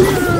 Let's.